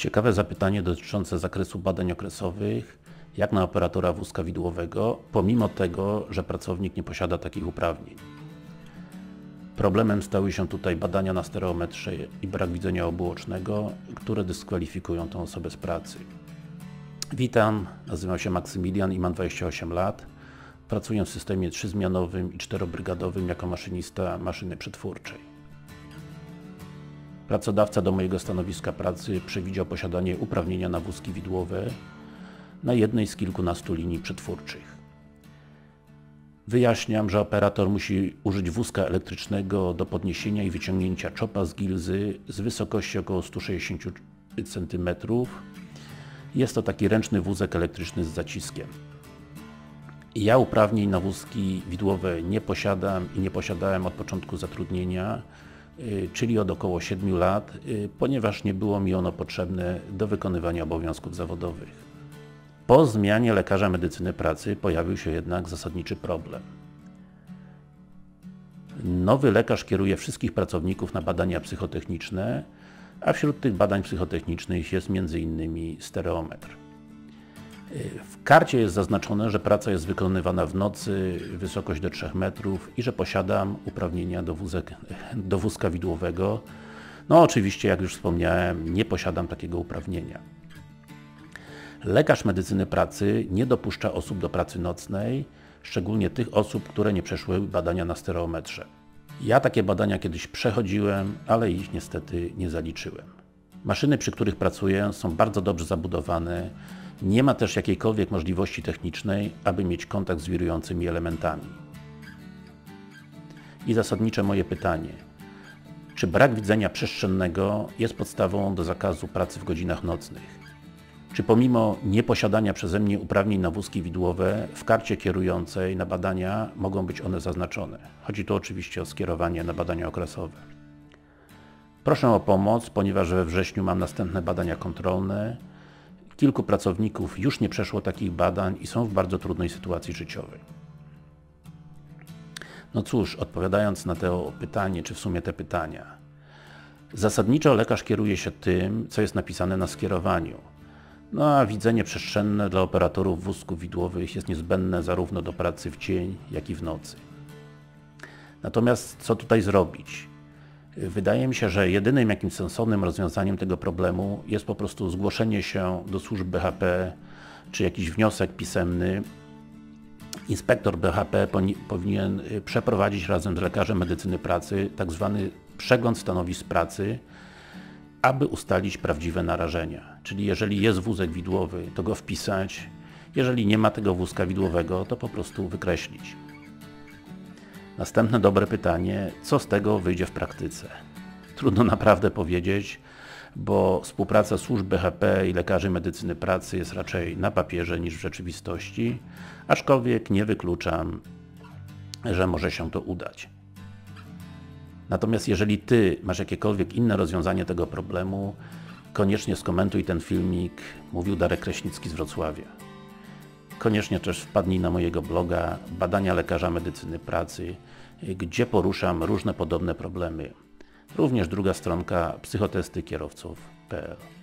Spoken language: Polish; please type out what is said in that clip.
Ciekawe zapytanie dotyczące zakresu badań okresowych, jak na operatora wózka widłowego, pomimo tego, że pracownik nie posiada takich uprawnień. Problemem stały się tutaj badania na stereometrze i brak widzenia obuocznego, które dyskwalifikują tę osobę z pracy. Witam, nazywam się Maksymilian i mam 28 lat. Pracuję w systemie trzyzmianowym i czterobrygadowym jako maszynista maszyny przetwórczej. Pracodawca do mojego stanowiska pracy przewidział posiadanie uprawnienia na wózki widłowe na jednej z kilkunastu linii przetwórczych. Wyjaśniam, że operator musi użyć wózka elektrycznego do podniesienia i wyciągnięcia czopa z gilzy z wysokości około 160 cm. Jest to taki ręczny wózek elektryczny z zaciskiem. Ja uprawnień na wózki widłowe nie posiadam i nie posiadałem od początku zatrudnienia, czyli od około 7 lat, y, ponieważ nie było mi ono potrzebne do wykonywania obowiązków zawodowych. Po zmianie lekarza medycyny pracy pojawił się jednak zasadniczy problem. Nowy lekarz kieruje wszystkich pracowników na badania psychotechniczne, a wśród tych badań psychotechnicznych jest m.in. stereometr. W karcie jest zaznaczone, że praca jest wykonywana w nocy, wysokość do 3 metrów i że posiadam uprawnienia do, wózek, do wózka widłowego. No oczywiście, jak już wspomniałem, nie posiadam takiego uprawnienia. Lekarz medycyny pracy nie dopuszcza osób do pracy nocnej, szczególnie tych osób, które nie przeszły badania na stereometrze. Ja takie badania kiedyś przechodziłem, ale ich niestety nie zaliczyłem. Maszyny, przy których pracuję są bardzo dobrze zabudowane, nie ma też jakiejkolwiek możliwości technicznej, aby mieć kontakt z wirującymi elementami. I zasadnicze moje pytanie. Czy brak widzenia przestrzennego jest podstawą do zakazu pracy w godzinach nocnych? Czy pomimo nieposiadania przeze mnie uprawnień na wózki widłowe, w karcie kierującej na badania mogą być one zaznaczone? Chodzi tu oczywiście o skierowanie na badania okresowe. Proszę o pomoc, ponieważ we wrześniu mam następne badania kontrolne. Kilku pracowników już nie przeszło takich badań i są w bardzo trudnej sytuacji życiowej. No cóż, odpowiadając na to pytanie, czy w sumie te pytania. Zasadniczo lekarz kieruje się tym, co jest napisane na skierowaniu. No a widzenie przestrzenne dla operatorów wózków widłowych jest niezbędne zarówno do pracy w dzień, jak i w nocy. Natomiast co tutaj zrobić? Wydaje mi się, że jedynym jakimś sensownym rozwiązaniem tego problemu jest po prostu zgłoszenie się do służb BHP, czy jakiś wniosek pisemny. Inspektor BHP powinien y, przeprowadzić razem z lekarzem medycyny pracy tak zwany przegląd stanowisk pracy, aby ustalić prawdziwe narażenia. Czyli jeżeli jest wózek widłowy, to go wpisać, jeżeli nie ma tego wózka widłowego, to po prostu wykreślić. Następne dobre pytanie, co z tego wyjdzie w praktyce? Trudno naprawdę powiedzieć, bo współpraca służb BHP i lekarzy medycyny pracy jest raczej na papierze niż w rzeczywistości, aczkolwiek nie wykluczam, że może się to udać. Natomiast jeżeli Ty masz jakiekolwiek inne rozwiązanie tego problemu, koniecznie skomentuj ten filmik, mówił Darek Kraśnicki z Wrocławia. Koniecznie też wpadnij na mojego bloga Badania Lekarza Medycyny Pracy, gdzie poruszam różne podobne problemy. Również druga stronka psychotestykierowców.pl